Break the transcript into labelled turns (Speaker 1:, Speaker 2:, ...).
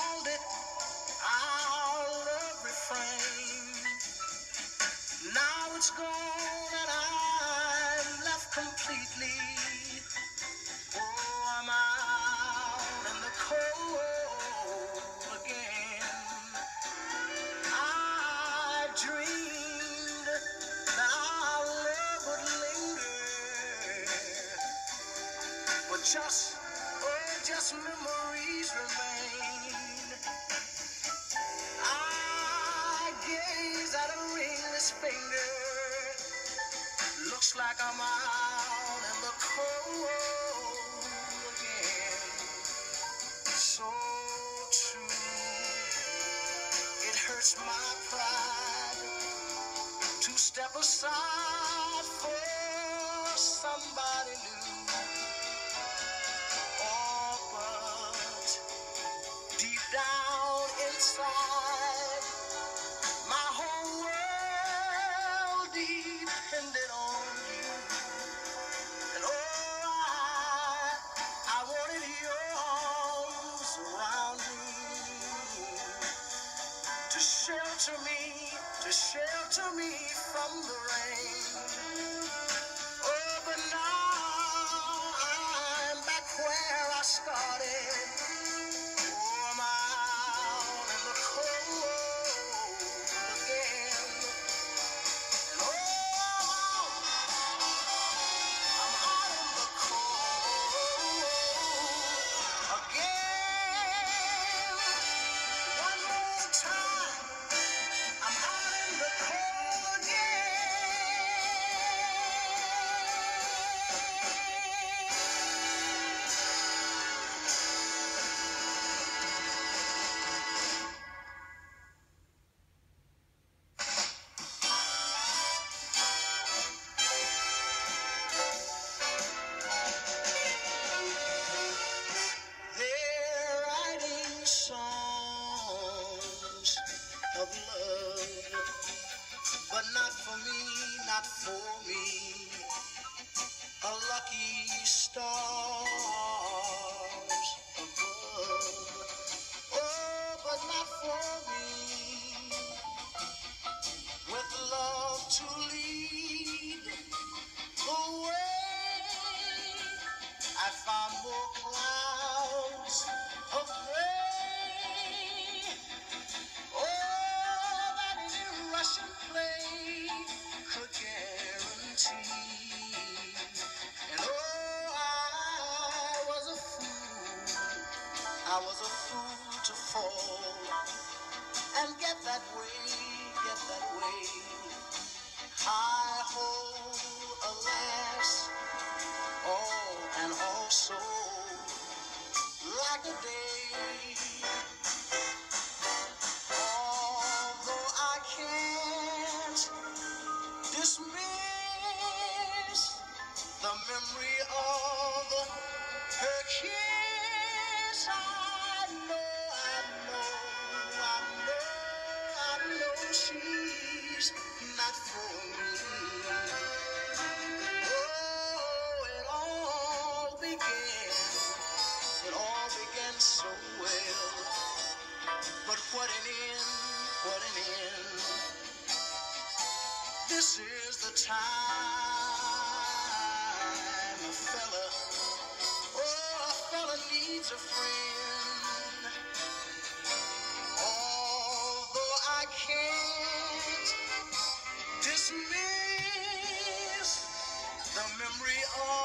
Speaker 1: called it love refrain. Now it's gone and I'm left completely. Oh, I'm out in the cold again. I dreamed that our love would linger, but just, oh, just memories remain. Like I'm out in the cold again. So true, it hurts my pride to step aside for somebody new. Oh, but deep down inside, to shelter me, to shelter me from the rain. Not for me. A lucky stars was a fool to fall and get that way, get that way. I hold, alas, all and also like a day. Although I can't dismiss the memory of her kiss, This is the time a fella, oh, a fella needs a friend. Although I can't dismiss the memory of